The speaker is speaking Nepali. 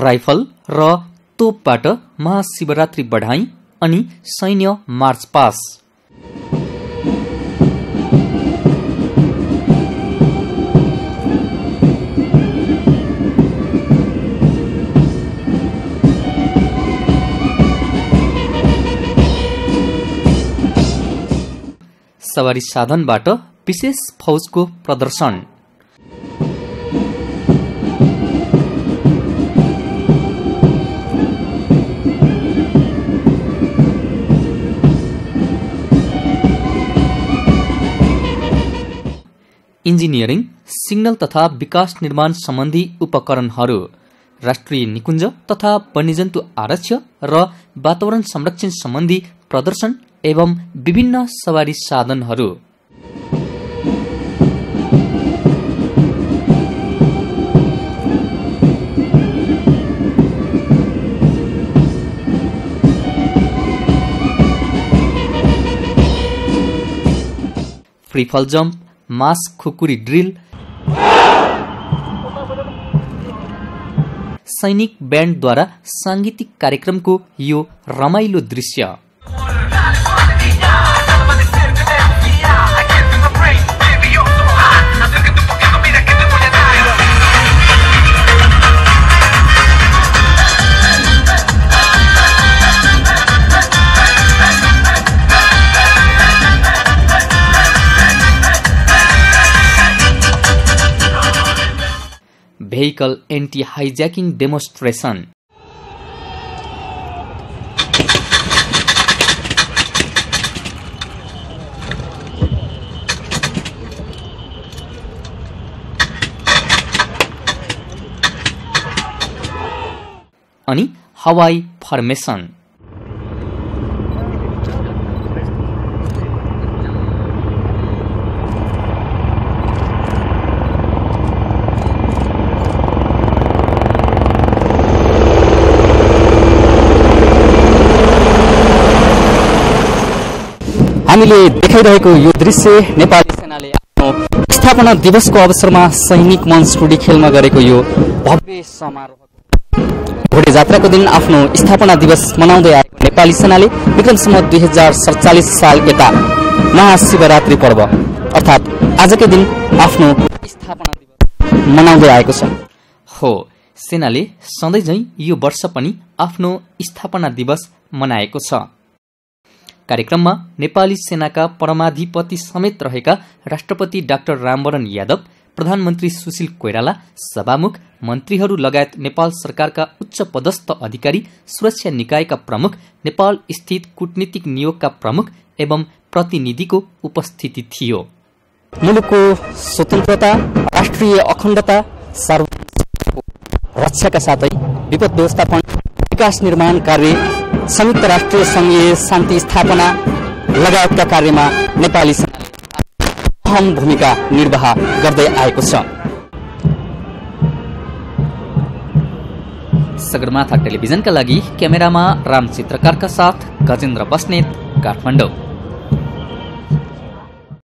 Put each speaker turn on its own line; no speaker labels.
राइफल र तोपबाट महाशिवरात्रि बढाई अनि सैन्य मार्च पास। सवारी साधनबाट विशेष फौजको प्रदर्शन। इन्जिनियरिङ सिग्नल तथा विकास निर्माण सम्बन्धी उपकरणहरू राष्ट्रिय निकुञ्ज तथा वन्यजन्तु आरक्ष र वातावरण संरक्षण सम्बन्धी प्रदर्शन एवं विभिन्न सवारी साधनहरू। फ्रिफल जम्प मास खुकुरी ड्रिल सैनिक ब्यान्डद्वारा साङ्गीतिक कार्यक्रमको यो रमाइलो दृश्य vehicle anti-hijacking demonstration. अनि हवाई फर्मेसन
हामीले देखाइरहेको यो दृश्य नेपाली सेनाले आफ्नो स्थापना दिवसको अवसरमा सैनिक मञ्च टुडी खेलमा गरेको यो भव्य समारोह। घोडे जात्राको दिन आफ्नो स्थापना दिवस मनाउँदै आएको नेपाली सेनाले विक्रमसम्म दुई हजार सडचालिस साल यता महाशिवरात्रि पर्व अर्थात् आजकै दिन आफ्नो स्थापना दिवस मनाउँदै आएको छ।
हो सेनाले सधैँ यो वर्ष पनि आफ्नो स्थापना दिवस मनाएको छ। कार्यक्रममा नेपाली सेनाका परमाधिपति समेत रहेका राष्ट्रपति डाक्टर रामवरण यादव प्रधानमन्त्री सुशील कोइराला सभामुख मन्त्रीहरू लगायत नेपाल सरकारका उच्च पदस्थ अधिकारी सुरक्षा निकायका प्रमुख नेपाल स्थित कूटनीतिक नियोगका प्रमुख एवं प्रतिनिधिको उपस्थिति थियो।
मुलुकको स्वतन्त्रता राष्ट्रिय अखण्डता रक्षाका साथै विपद व्यवस्थापन विकास निर्माण कार्य संयुक्त राष्ट्र संघीय शान्ति स्थापना लगायतका कार्यमा नेपाली अहम भूमिका निर्वाह गर्दै आएको छ।
सगरमाथा टेलिभिजनका लागि क्यामेरामा राम चित्रकारका साथ गजेन्द्र बस्नेत काठमाडौँ।